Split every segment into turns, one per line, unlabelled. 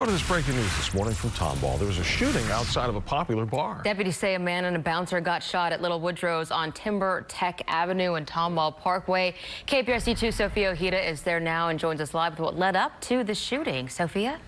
What is breaking news this morning from Tomball? There was a shooting outside of a popular bar.
Deputies say a man and a bouncer got shot at Little Woodrow's on Timber Tech Avenue and Tomball Parkway. KPRC2 Sophia Ojeda is there now and joins us live with what led up to the shooting. Sophia?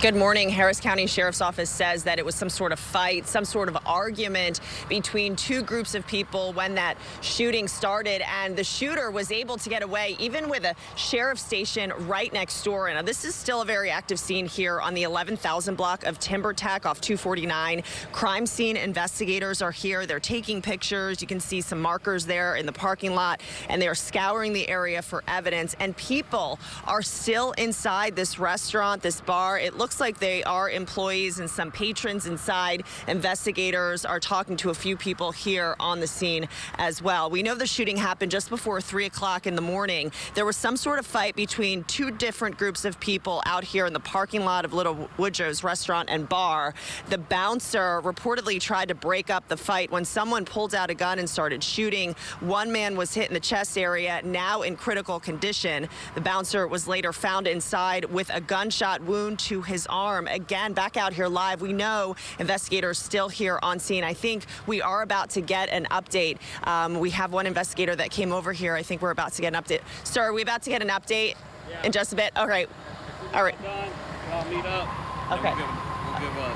Good morning. Harris County Sheriff's Office says that it was some sort of fight, some sort of argument between two groups of people when that shooting started, and the shooter was able to get away, even with a sheriff's station right next door. And this is still a very active scene here on the 11,000 block of Timber Tech off 249. Crime scene investigators are here. They're taking pictures. You can see some markers there in the parking lot, and they're scouring the area for evidence. And people are still inside this restaurant, this bar. It looks looks like they are employees and some patrons inside. Investigators are talking to a few people here on the scene as well. We know the shooting happened just before 3 o'clock in the morning. There was some sort of fight between two different groups of people out here in the parking lot of Little Woodrow's restaurant and bar. The bouncer reportedly tried to break up the fight when someone pulled out a gun and started shooting. One man was hit in the chest area, now in critical condition. The bouncer was later found inside with a gunshot wound to his his arm. Again, back out here live. We know investigators still here on scene. I think we are about to get an update. Um, we have one investigator that came over here. I think we're about to get an update. Sir, are we about to get an update yeah. in just a bit? All right. All right.
Done, I'll meet up.
Okay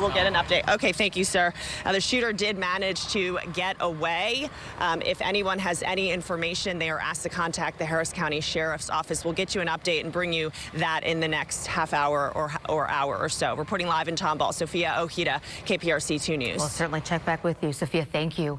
we'll get an update. Okay, thank you, sir. the shooter did manage to get away. Um, if anyone has any information, they are asked to contact the Harris County Sheriff's Office. We'll get you an update and bring you that in the next half hour or, or hour or so. Reporting live in Tomball, Sophia Ojeda, KPRC 2 News.
We'll certainly check back with you, Sophia. Thank you.